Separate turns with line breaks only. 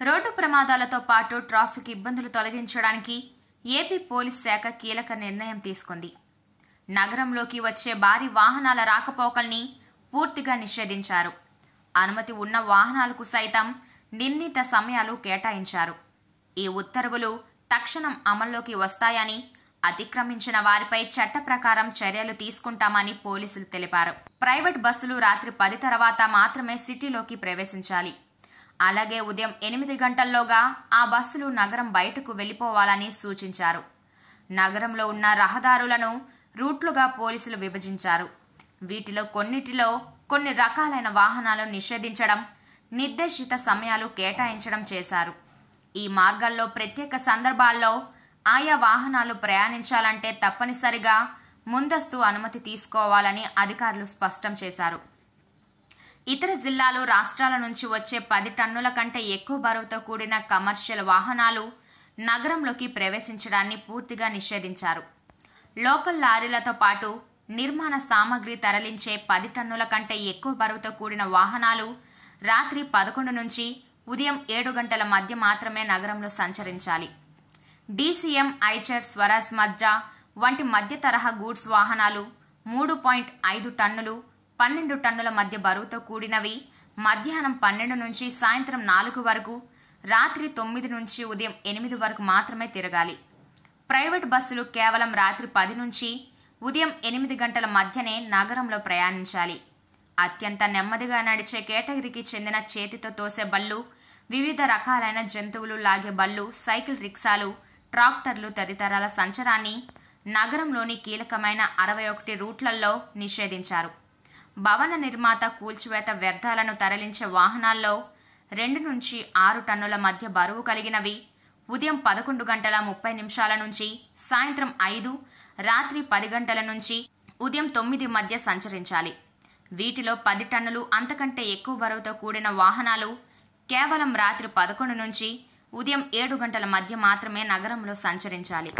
Road ప్రమాదాలతో పాటు traffic ఇబ్బందులు తొలగించడానికి ఏపీ పోలీస్ శాఖ కీలక నిర్ణయం తీసుకుంది. నగరంలోకి వచ్చే భారీ వాహనాల రాకపోకల్ని పూర్తిగా నిషేధించారు. అనుమతి ఉన్న వాహనాలకు సైతం నిర్ణీత సమయాలు కేటాయించారు. ఈ ఉత్తర్వులు తక్షణం అమల్లోకి వస్తాయని అతిక్రమించిన వారిపై చట్ట ప్రకారం చర్యలు తీసుకుంటామని పోలీసులు తెలిపారు. ప్రైవేట్ బస్సులు రాత్రి పది తర్వాత మాత్రమే సిటీలోకి ప్రవేశించాలి. అలాగే ఉదయం ఎనిమిది గంటల్లోగా ఆ బస్సులు నగరం బయటకు వెళ్ళిపోవాలని సూచించారు. నగరంలో ఉన్న రహదారులను రూట్లుగా పోలీసులు విభజించారు. వీటిలో కొన్నిటిలో కొన్ని రకాలైన వాహనాలు నిషేధించడం నిర్దేశిత సమయాలు కేటాయించడం చేశారు. ఈ మార్గాల్లో ప్రత్యేక సందర్భాల్లో ఆయా వాహనాలు ప్రయాణించాలంటే తప్పనిసరిగా ముందస్తు అనుమతి తీసుకోవాలని అధికారులు స్పష్టం చేశారు. ఇతర జిల్లాలు రాష్ట్రాల నుంచి వచ్చే పది టన్నుల కంటే ఎక్కువ బరువుతో కూడిన కమర్షియల్ వాహనాలు నగరంలోకి ప్రవేశించడాన్ని పూర్తిగా నిషేధించారు. లోకల్ లారీలతో పాటు నిర్మాణ సామగ్రి తరలించే పది టన్నుల కంటే ఎక్కువ బరువుతో కూడిన వాహనాలు రాత్రి పదకొండు నుంచి ఉదయం ఏడు గంటల మధ్య మాత్రమే నగరంలో సంచరించాలి. డీసీఎం ఐచర్ స్వరాజ్ మజ్జా వంటి మధ్య తరహా గూడ్స్ వాహనాలు మూడు పాయింట్ ఐదు టన్నులు పన్నెండు టన్నుల మధ్య బరువుతో కూడినవి. మధ్యాహ్నం పన్నెండు నుంచి సాయంత్రం నాలుగు వరకు రాత్రి తొమ్మిది నుంచి ఉదయం ఎనిమిది వరకు మాత్రమే తిరగాలి. ప్రైవేట్ బస్సులు కేవలం రాత్రి పది నుంచి ఉదయం ఎనిమిది గంటల మధ్యనే నగరంలో ప్రయాణించాలి. అత్యంత నెమ్మదిగా నడిచే కేటగిరీకి చెందిన చేతితో తోసే బళ్ళు వివిధ రకాలైన జంతువులు లాగే బళ్ళు సైకిల్ రిక్షాలు ట్రాక్టర్లు తదితరాల సంచరాన్ని నగరంలోని కీలకమైన అరవై ఒకటి రూట్లలో నిషేధించారు. భవన నిర్మాత కూల్చివేత వ్యర్థాలను తరలించే వాహనాల్లో రెండు నుంచి ఆరు టన్నుల మధ్య బరువు కలిగినవి. ఉదయం పదకొండు గంటల ముప్పై నిమిషాల నుంచి సాయంత్రం ఐదు రాత్రి పది గంటల నుంచి ఉదయం తొమ్మిది మధ్య సంచరించాలి. వీటిలో పది టన్నులు అంతకంటే ఎక్కువ బరువుతో కూడిన వాహనాలు కేవలం రాత్రి పదకొండు నుంచి ఉదయం ఏడు గంటల మధ్య మాత్రమే నగరంలో సంచరించాలి.